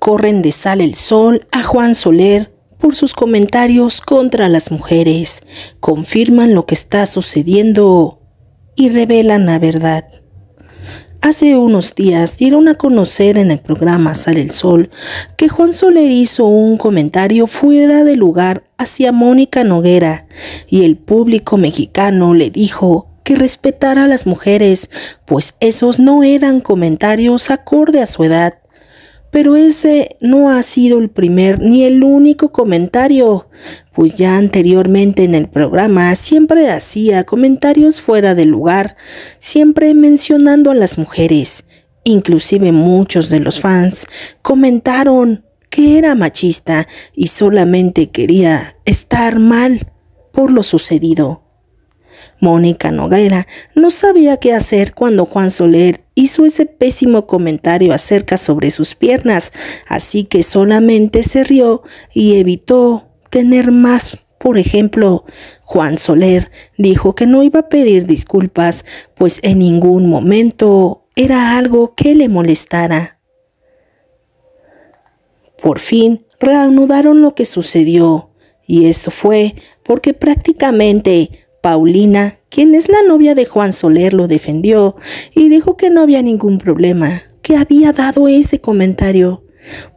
corren de sal el sol a Juan Soler por sus comentarios contra las mujeres, confirman lo que está sucediendo y revelan la verdad. Hace unos días dieron a conocer en el programa Sale el Sol que Juan Soler hizo un comentario fuera de lugar hacia Mónica Noguera y el público mexicano le dijo que respetara a las mujeres, pues esos no eran comentarios acorde a su edad. Pero ese no ha sido el primer ni el único comentario, pues ya anteriormente en el programa siempre hacía comentarios fuera de lugar, siempre mencionando a las mujeres. Inclusive muchos de los fans comentaron que era machista y solamente quería estar mal por lo sucedido. Mónica Noguera no sabía qué hacer cuando Juan Soler hizo ese pésimo comentario acerca sobre sus piernas, así que solamente se rió y evitó tener más. Por ejemplo, Juan Soler dijo que no iba a pedir disculpas, pues en ningún momento era algo que le molestara. Por fin reanudaron lo que sucedió, y esto fue porque prácticamente Paulina, quien es la novia de Juan Soler, lo defendió y dijo que no había ningún problema, que había dado ese comentario,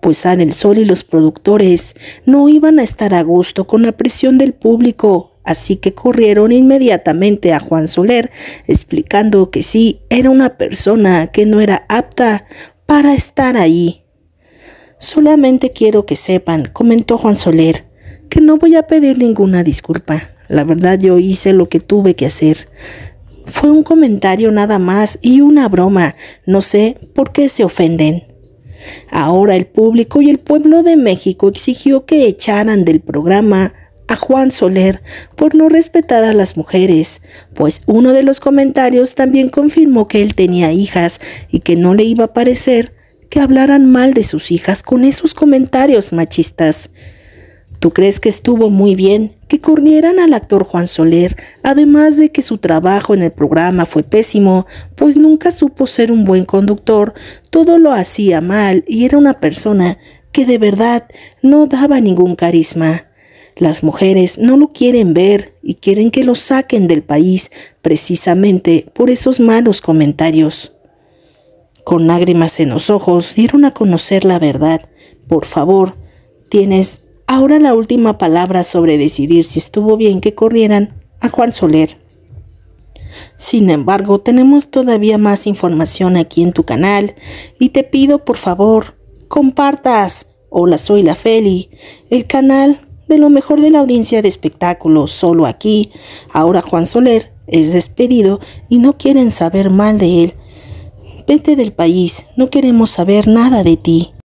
pues Ana el Sol y los productores no iban a estar a gusto con la presión del público, así que corrieron inmediatamente a Juan Soler, explicando que sí, era una persona que no era apta para estar ahí. Solamente quiero que sepan, comentó Juan Soler, que no voy a pedir ninguna disculpa. La verdad yo hice lo que tuve que hacer. Fue un comentario nada más y una broma. No sé por qué se ofenden. Ahora el público y el pueblo de México exigió que echaran del programa a Juan Soler por no respetar a las mujeres, pues uno de los comentarios también confirmó que él tenía hijas y que no le iba a parecer que hablaran mal de sus hijas con esos comentarios machistas. ¿Tú crees que estuvo muy bien que corrieran al actor Juan Soler, además de que su trabajo en el programa fue pésimo, pues nunca supo ser un buen conductor, todo lo hacía mal y era una persona que de verdad no daba ningún carisma? Las mujeres no lo quieren ver y quieren que lo saquen del país precisamente por esos malos comentarios. Con lágrimas en los ojos dieron a conocer la verdad. Por favor, tienes Ahora la última palabra sobre decidir si estuvo bien que corrieran a Juan Soler. Sin embargo, tenemos todavía más información aquí en tu canal y te pido por favor, compartas. Hola, soy la Feli, el canal de lo mejor de la audiencia de espectáculos, solo aquí. Ahora Juan Soler es despedido y no quieren saber mal de él. Vete del país, no queremos saber nada de ti.